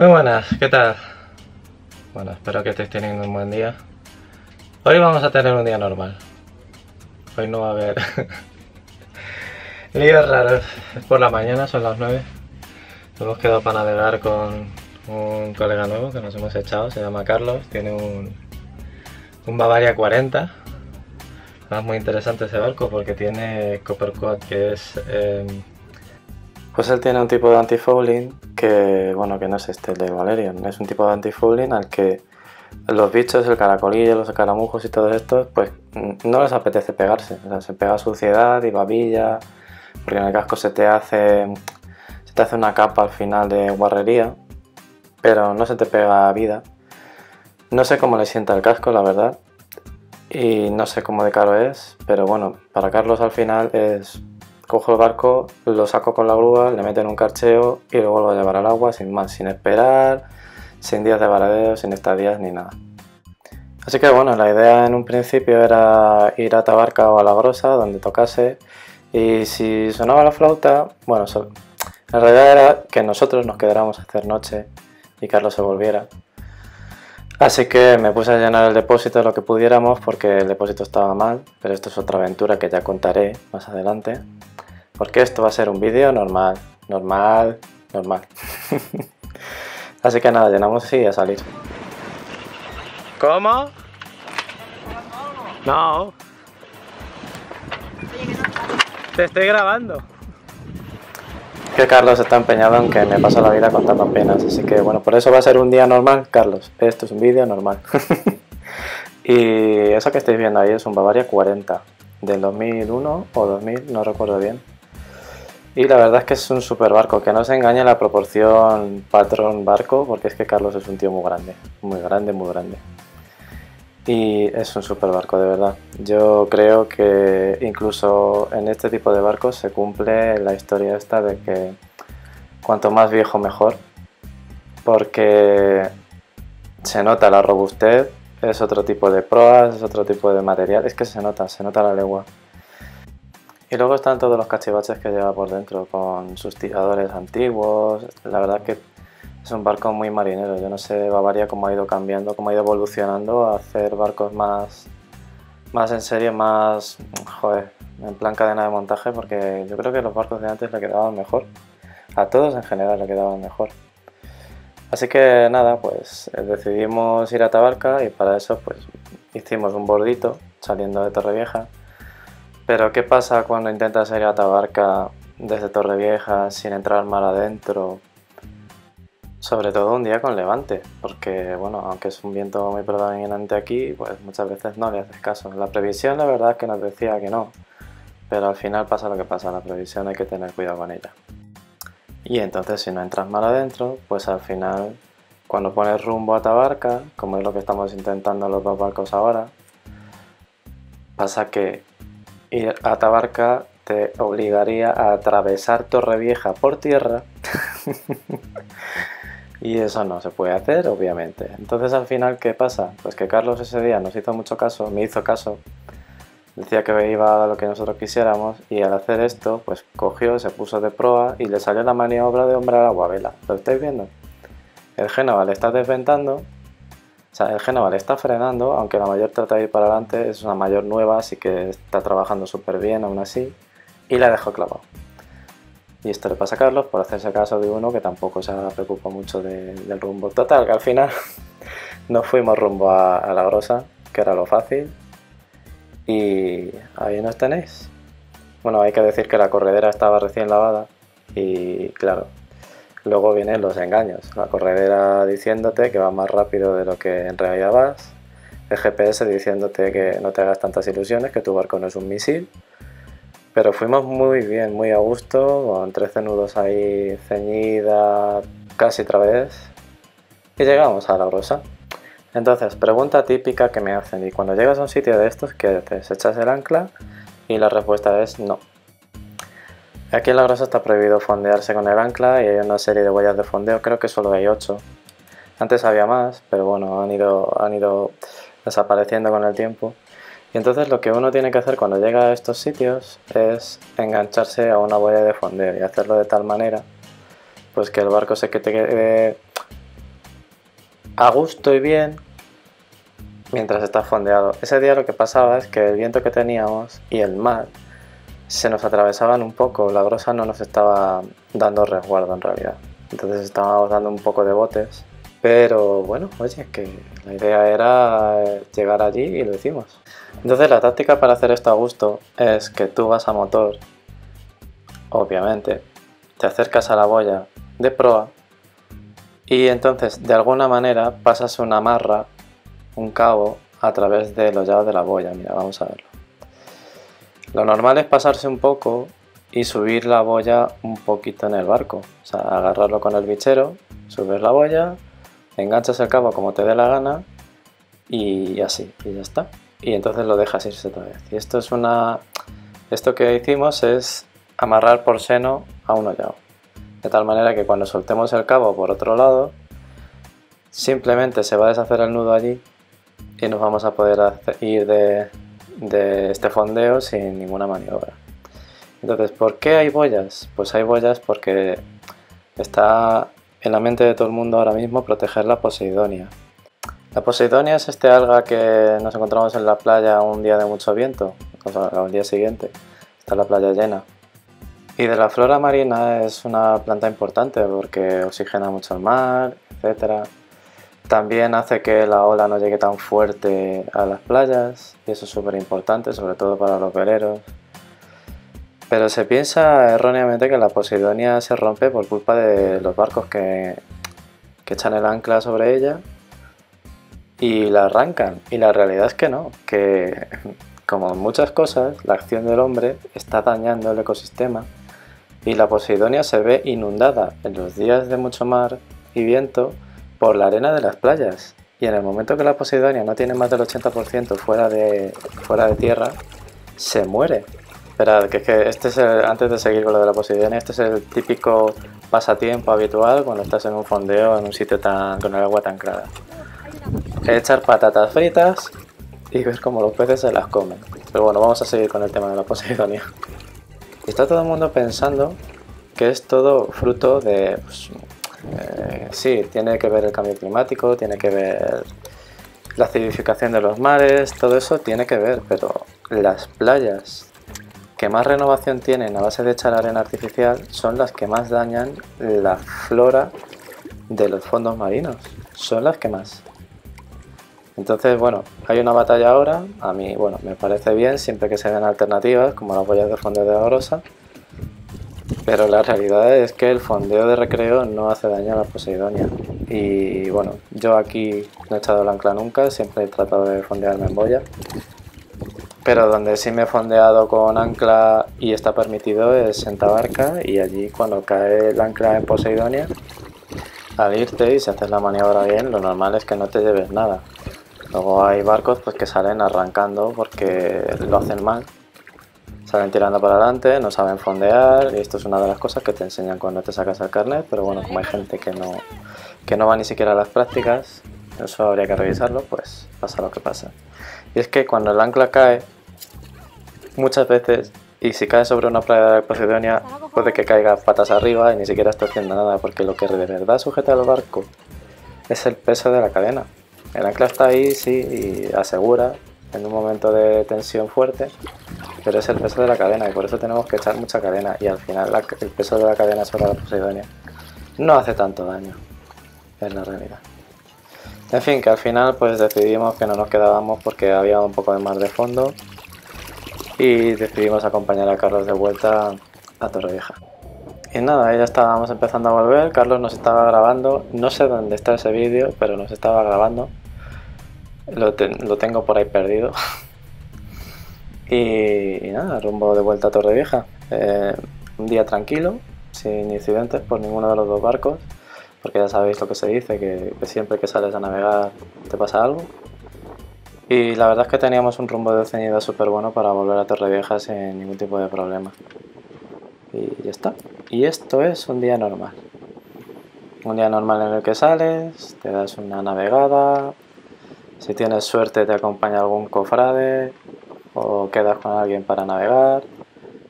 Muy buenas, ¿qué tal? Bueno, espero que estéis teniendo un buen día. Hoy vamos a tener un día normal. Hoy no va a haber líos raros. Es por la mañana, son las 9. Hemos quedado para navegar con un colega nuevo que nos hemos echado, se llama Carlos, tiene un, un Bavaria 40. Es muy interesante ese barco porque tiene Copper Quad, que es... Eh, pues él tiene un tipo de anti-fouling que, bueno, que no es este, de Valerian. Es un tipo de anti-fouling al que los bichos, el caracolillo, los caramujos y todo esto, pues no les apetece pegarse. O sea, se pega suciedad y babilla, porque en el casco se te hace, se te hace una capa al final de guarrería, pero no se te pega vida. No sé cómo le sienta el casco, la verdad, y no sé cómo de caro es, pero bueno, para Carlos al final es cojo el barco, lo saco con la grúa, le meto en un carcheo y lo vuelvo a llevar al agua sin más, sin esperar, sin días de varadeo, sin estadías ni nada. Así que bueno, la idea en un principio era ir a Tabarca o a La Grosa, donde tocase, y si sonaba la flauta, bueno, en realidad era que nosotros nos quedáramos a hacer noche y Carlos se volviera. Así que me puse a llenar el depósito lo que pudiéramos porque el depósito estaba mal, pero esto es otra aventura que ya contaré más adelante. Porque esto va a ser un vídeo normal, normal, normal. Así que nada, llenamos y a salir. ¿Cómo? No. Te estoy grabando que Carlos está empeñado en que me pasa la vida contando penas, así que bueno, por eso va a ser un día normal, Carlos. Esto es un vídeo normal. y eso que estáis viendo ahí es un Bavaria 40 del 2001 o 2000, no recuerdo bien. Y la verdad es que es un super barco, que no se engañe la proporción patrón barco, porque es que Carlos es un tío muy grande, muy grande, muy grande. Y es un super barco, de verdad. Yo creo que incluso en este tipo de barcos se cumple la historia esta de que cuanto más viejo mejor, porque se nota la robustez, es otro tipo de proas, es otro tipo de material, es que se nota, se nota la legua. Y luego están todos los cachivaches que lleva por dentro, con sus tiradores antiguos, la verdad que es un barco muy marinero. Yo no sé Bavaria cómo ha ido cambiando, cómo ha ido evolucionando a hacer barcos más, más en serio, más, joder, en plan cadena de montaje, porque yo creo que los barcos de antes le quedaban mejor. A todos en general le quedaban mejor. Así que nada, pues eh, decidimos ir a Tabarca y para eso pues hicimos un bordito saliendo de Torrevieja. Pero ¿qué pasa cuando intentas ir a Tabarca desde Torrevieja sin entrar mal adentro? Sobre todo un día con levante, porque bueno, aunque es un viento muy predominante aquí, pues muchas veces no le haces caso. La previsión la verdad es que nos decía que no, pero al final pasa lo que pasa, la previsión hay que tener cuidado con ella. Y entonces si no entras mal adentro, pues al final cuando pones rumbo a Tabarca, como es lo que estamos intentando los dos barcos ahora, pasa que ir a Tabarca te obligaría a atravesar Torrevieja por tierra Y eso no se puede hacer, obviamente. Entonces al final, ¿qué pasa? Pues que Carlos ese día nos hizo mucho caso, me hizo caso, decía que iba a lo que nosotros quisiéramos y al hacer esto, pues cogió, se puso de proa y le salió la maniobra de hombre a la guavela. ¿Lo estáis viendo? El Génova le está desventando, o sea, el Génova le está frenando, aunque la mayor trata de ir para adelante, es una mayor nueva, así que está trabajando súper bien aún así, y la dejó clavado. Y esto le pasa a Carlos por hacerse caso de uno que tampoco se preocupa mucho del rumbo. Total, que al final nos fuimos rumbo a, la grosa, que era lo fácil. Y ahí nos tenéis. Bueno, hay que decir que la corredera estaba recién lavada y claro, luego vienen los engaños. La corredera diciéndote que va más rápido de lo que en realidad vas. El GPS diciéndote que no te hagas tantas ilusiones, que tu barco no es un misil pero fuimos muy bien, muy a gusto, con 13 nudos ahí ceñida casi otra vez. Y llegamos a la grosa. Entonces, pregunta típica que me hacen, y cuando llegas a un sitio de estos, ¿qué haces? ¿Echas el ancla? Y la respuesta es no. Aquí en la grosa está prohibido fondearse con el ancla y hay una serie de huellas de fondeo, creo que solo hay 8. Antes había más, pero bueno, han ido, han ido desapareciendo con el tiempo. Y entonces lo que uno tiene que hacer cuando llega a estos sitios es engancharse a una boya de fondeo y hacerlo de tal manera pues que el barco se quede a gusto y bien mientras está fondeado. Ese día lo que pasaba es que el viento que teníamos y el mar se nos atravesaban un poco, la grosa no nos estaba dando resguardo en realidad. Entonces estábamos dando un poco de botes. Pero bueno, oye, que la idea era llegar allí y lo hicimos. Entonces la táctica para hacer esto a gusto es que tú vas a motor, obviamente, te acercas a la boya de proa y entonces de alguna manera pasas una marra un cabo a través de los llaves de la boya. Mira, vamos a verlo. Lo normal es pasarse un poco y subir la boya un poquito en el barco. O sea, agarrarlo con el bichero, subir la boya, enganchas el cabo como te dé la gana y así, y ya está. Y entonces lo dejas irse otra vez. Y esto es una... Esto que hicimos es amarrar por seno a un hollado. De tal manera que cuando soltemos el cabo por otro lado, simplemente se va a deshacer el nudo allí y nos vamos a poder ir de, este fondeo sin ninguna maniobra. Entonces, ¿por qué hay boyas? Pues hay boyas porque está en la mente de todo el mundo ahora mismo proteger la Poseidonia. La Poseidonia es este alga que nos encontramos en la playa un día de mucho viento, o al día siguiente, está la playa llena. Y de la flora marina es una planta importante porque oxigena mucho el mar, etcétera. También hace que la ola no llegue tan fuerte a las playas y eso es súper importante, sobre todo para los veleros. Pero se piensa erróneamente que la Posidonia se rompe por culpa de los barcos que, que echan el ancla sobre ella y la arrancan. Y la realidad es que no, que como muchas cosas, la acción del hombre está dañando el ecosistema y la Posidonia se ve inundada en los días de mucho mar y viento por la arena de las playas. Y en el momento que la Posidonia no tiene más del 80% fuera de, fuera de tierra, se muere. Esperad, que es que este es antes de seguir con lo de la Posidonia, este es el típico pasatiempo habitual cuando estás en un fondeo en un sitio tan, con el agua tan clara. Echar patatas fritas y ver cómo los peces se las comen. Pero bueno, vamos a seguir con el tema de la Posidonia. Está todo el mundo pensando que es todo fruto de pues, sí, tiene que ver el cambio climático, tiene que ver la acidificación de los mares, todo eso tiene que ver, pero las playas que más renovación tienen a base de echar arena artificial son las que más dañan la flora de los fondos marinos, son las que más. Entonces, bueno, hay una batalla ahora, a mí, bueno, me parece bien siempre que se den alternativas, como las boyas de fondo de Orosa, pero la realidad es que el fondeo de recreo no hace daño a la Poseidonia. Y bueno, yo aquí no he echado el ancla nunca, siempre he tratado de fondearme en boya. Pero donde sí me he fondeado con ancla y está permitido es en Tabarca y allí cuando cae el ancla en Poseidonia, al irte y si haces la maniobra bien, lo normal es que no te lleves nada. Luego hay barcos pues, que salen arrancando porque lo hacen mal salen tirando para adelante, no saben fondear y esto es una de las cosas que te enseñan cuando te sacas el carnet, pero bueno, como hay gente que no, que no va ni siquiera a las prácticas, eso habría que revisarlo, pues pasa lo que pasa. Y es que cuando el ancla cae, muchas veces, y si cae sobre una playa de Posidonia, puede que caiga patas arriba y ni siquiera está haciendo nada, porque lo que de verdad sujeta al barco es el peso de la cadena. El ancla está ahí, sí, y asegura en un momento de tensión fuerte, pero es el peso de la cadena y por eso tenemos que echar mucha cadena y al final el peso de la cadena sobre la Poseidonia no hace tanto daño, es la realidad. En fin, que al final pues decidimos que no nos quedábamos porque había un poco de mar de fondo y decidimos acompañar a Carlos de vuelta a Torrevieja. Y nada, ya estábamos empezando a volver, Carlos nos estaba grabando, no sé dónde está ese vídeo, pero nos estaba grabando. Lo, lo tengo por ahí perdido. Y, nada, rumbo de vuelta a Torrevieja. Eh, un día tranquilo, sin incidentes por ninguno de los dos barcos, porque ya sabéis lo que se dice, que, siempre que sales a navegar te pasa algo. Y la verdad es que teníamos un rumbo de ceñida súper bueno para volver a Torrevieja sin ningún tipo de problema. Y ya está. Y esto es un día normal. Un día normal en el que sales, te das una navegada, si tienes suerte te acompaña algún cofrade, o quedas con alguien para navegar.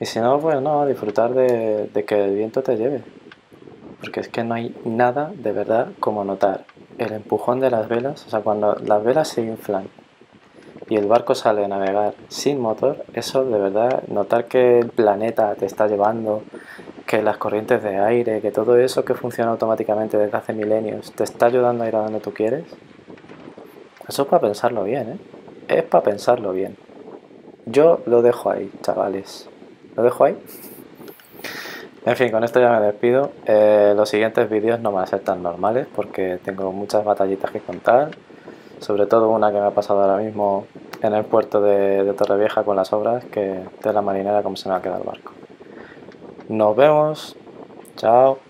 Y si no, pues no, disfrutar de, que el viento te lleve. Porque es que no hay nada de verdad como notar el empujón de las velas, o sea, cuando las velas se inflan y el barco sale a navegar sin motor, eso de verdad, notar que el planeta te está llevando, que las corrientes de aire, que todo eso que funciona automáticamente desde hace milenios te está ayudando a ir a donde tú quieres, eso es para pensarlo bien, ¿eh? Es para pensarlo bien. Yo lo dejo ahí, chavales. Lo dejo ahí. En fin, con esto ya me despido. Eh, los siguientes vídeos no van a ser tan normales porque tengo muchas batallitas que contar. Sobre todo una que me ha pasado ahora mismo en el puerto de, de Torrevieja con las obras, que de la marinera como se me ha quedado el barco. Nos vemos. Chao.